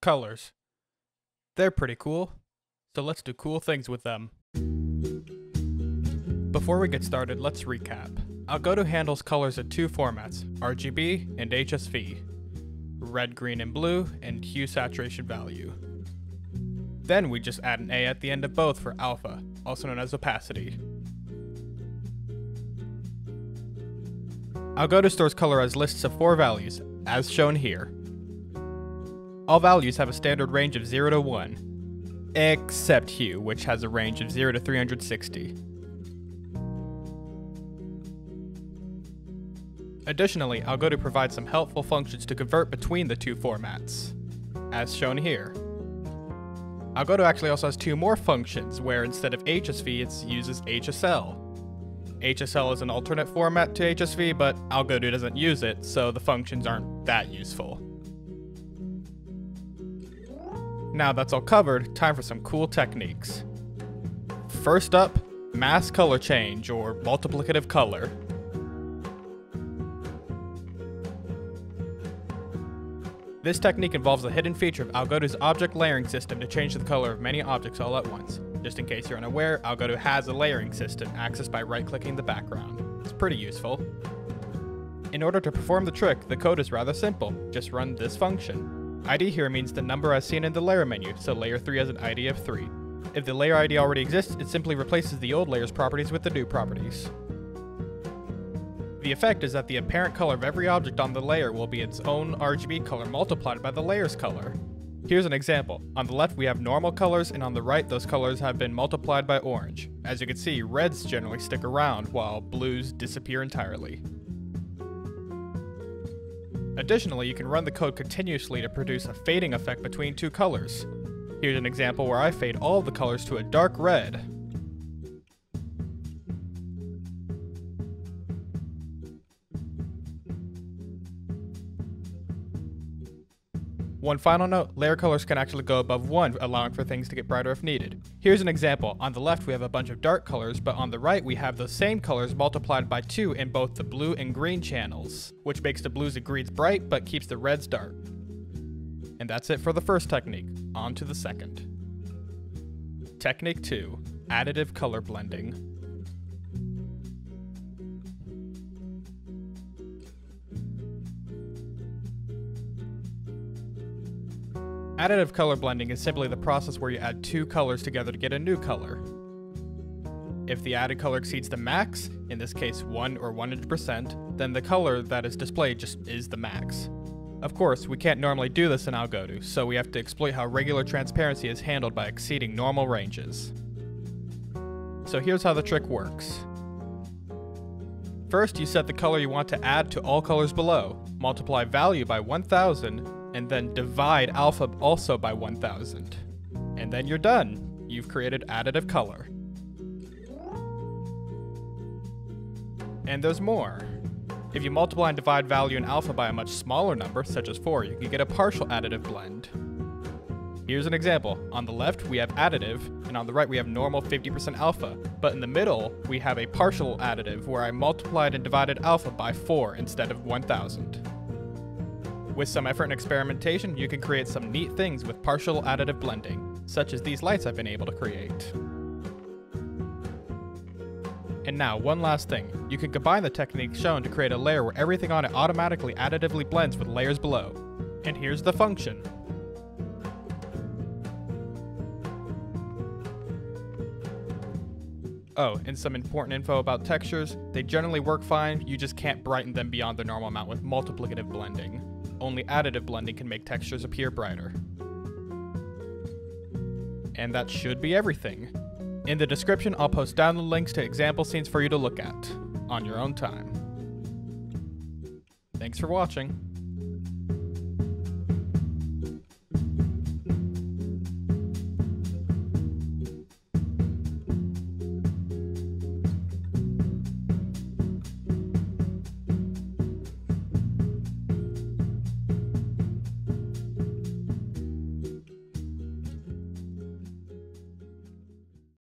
colors. They're pretty cool, so let's do cool things with them. Before we get started, let's recap. Algodoo handles colors in two formats, RGB and HSV, red, green, and blue, and hue saturation value. Then we just add an A at the end of both for alpha, also known as opacity. Algodoo stores color as lists of four values, as shown here. All values have a standard range of 0 to 1, except hue, which has a range of 0 to 360. Additionally, I'll go to provide some helpful functions to convert between the two formats, as shown here. Algodoo actually also has two more functions, where instead of HSV, it uses HSL. HSL is an alternate format to HSV, but Algodoo doesn't use it, so the functions aren't that useful. Now that's all covered, time for some cool techniques. First up, mass color change, or multiplicative color. This technique involves a hidden feature of Algodoo's object layering system to change the color of many objects all at once. Just in case you're unaware, Algodoo has a layering system accessed by right-clicking the background. It's pretty useful. In order to perform the trick, the code is rather simple. Just run this function. ID here means the number as seen in the layer menu, so layer 3 has an ID of 3. If the layer ID already exists, it simply replaces the old layer's properties with the new properties. The effect is that the apparent color of every object on the layer will be its own RGB color multiplied by the layer's color. Here's an example. On the left we have normal colors, and on the right those colors have been multiplied by orange. As you can see, reds generally stick around, while blues disappear entirely. Additionally, you can run the code continuously to produce a fading effect between two colors. Here's an example where I fade all of the colors to a dark red. One final note, layer colors can actually go above 1, allowing for things to get brighter if needed. Here's an example. On the left we have a bunch of dark colors, but on the right we have those same colors multiplied by 2 in both the blue and green channels, which makes the blues and greens bright but keeps the reds dark. And that's it for the first technique. On to the second. Technique 2, Additive Color Blending. Additive color blending is simply the process where you add two colors together to get a new color. If the added color exceeds the max, in this case 1 or 100%, then the color that is displayed just is the max. Of course, we can't normally do this in Algodoo, so we have to exploit how regular transparency is handled by exceeding normal ranges. So here's how the trick works. First, you set the color you want to add to all colors below, multiply value by 1000, and then divide alpha also by 1000. And then you're done. You've created additive color. And there's more. If you multiply and divide value in alpha by a much smaller number, such as 4, you can get a partial additive blend. Here's an example. On the left, we have additive, and on the right, we have normal 50% alpha. But in the middle, we have a partial additive, where I multiplied and divided alpha by 4 instead of 1000. With some effort and experimentation, you can create some neat things with partial additive blending, such as these lights I've been able to create. And now, one last thing. You can combine the techniques shown to create a layer where everything on it automatically additively blends with layers below. And here's the function. Oh, and some important info about textures. They generally work fine, you just can't brighten them beyond the normal amount with multiplicative blending. Only additive blending can make textures appear brighter. And that should be everything. In the description, I'll post download links to example scenes for you to look at, on your own time. Thanks for watching.